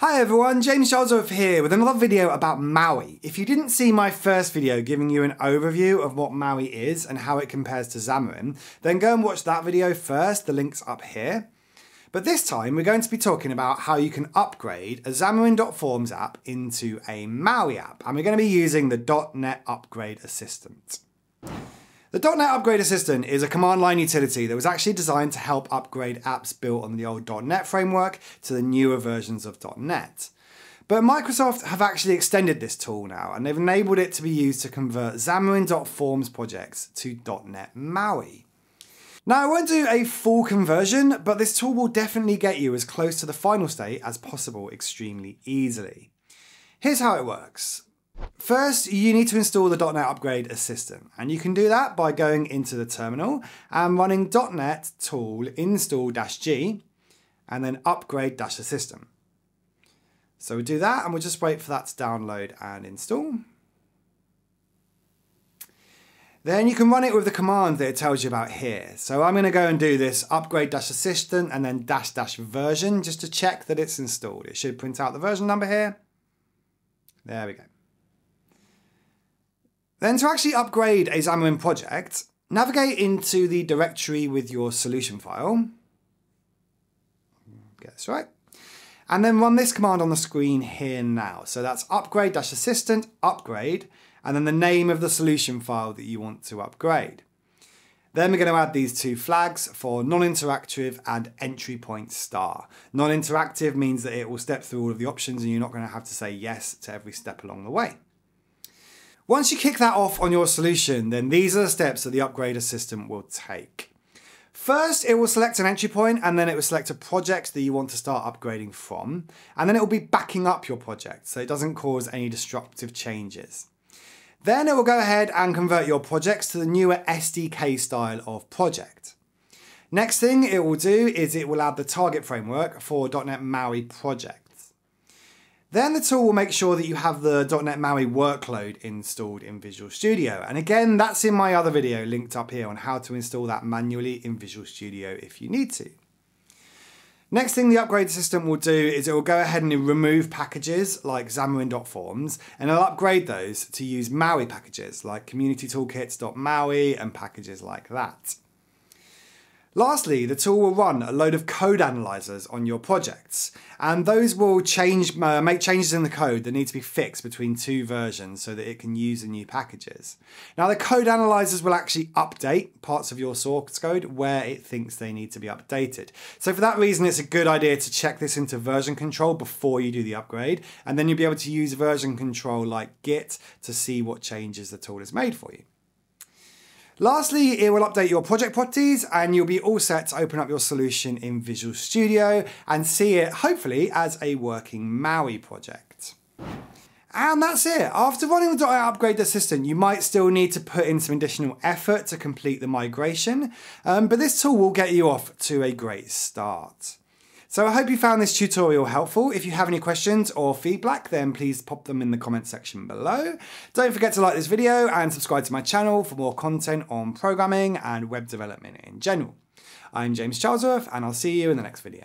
Hi everyone, James Charlesworth here with another video about MAUI. If you didn't see my first video giving you an overview of what MAUI is and how it compares to Xamarin, then go and watch that video first, the link's up here. But this time we're going to be talking about how you can upgrade a Xamarin.Forms app into a MAUI app, and we're going to be using the .NET Upgrade Assistant. The .NET Upgrade Assistant is a command line utility that was actually designed to help upgrade apps built on the old .NET framework to the newer versions of .NET. But Microsoft have actually extended this tool now, and they've enabled it to be used to convert Xamarin.Forms projects to .NET MAUI. Now, I won't do a full conversion, but this tool will definitely get you as close to the final state as possible extremely easily. Here's how it works. First, you need to install the .NET Upgrade Assistant, and you can do that by going into the terminal and running .NET tool install-g and then upgrade-assistant. So we do that and we'll just wait for that to download and install. Then you can run it with the command that it tells you about here. So I'm going to go and do this upgrade-assistant and then dash dash version just to check that it's installed. It should print out the version number here. There we go. Then to actually upgrade a Xamarin project, navigate into the directory with your solution file. Get this right. And then run this command on the screen here now. So that's upgrade-assistant, upgrade, and then the name of the solution file that you want to upgrade. Then we're going to add these two flags for non-interactive and entry point star. Non-interactive means that it will step through all of the options and you're not going to have to say yes to every step along the way. Once you kick that off on your solution, then these are the steps that the upgrade assistant will take. First, it will select an entry point and then it will select a project that you want to start upgrading from. And then it will be backing up your project so it doesn't cause any disruptive changes. Then it will go ahead and convert your projects to the newer SDK style of project. Next thing it will do is it will add the target framework for .NET MAUI project. Then the tool will make sure that you have the .NET MAUI workload installed in Visual Studio. And again, that's in my other video linked up here on how to install that manually in Visual Studio if you need to. Next thing the upgrade assistant will do is it will go ahead and remove packages like Xamarin.Forms and it'll upgrade those to use MAUI packages like CommunityToolkits.maui and packages like that. Lastly, the tool will run a load of code analyzers on your projects, and those will change, uh, make changes in the code that need to be fixed between two versions so that it can use the new packages. Now, the code analyzers will actually update parts of your source code where it thinks they need to be updated. So for that reason, it's a good idea to check this into version control before you do the upgrade, and then you'll be able to use version control like Git to see what changes the tool has made for you. Lastly, it will update your project properties and you'll be all set to open up your solution in Visual Studio and see it hopefully as a working MAUI project. And that's it. After running the .NET Upgrade Assistant, you might still need to put in some additional effort to complete the migration, um, but this tool will get you off to a great start. So I hope you found this tutorial helpful. If you have any questions or feedback, then please pop them in the comment section below. Don't forget to like this video and subscribe to my channel for more content on programming and web development in general. I'm James Charlesworth and I'll see you in the next video.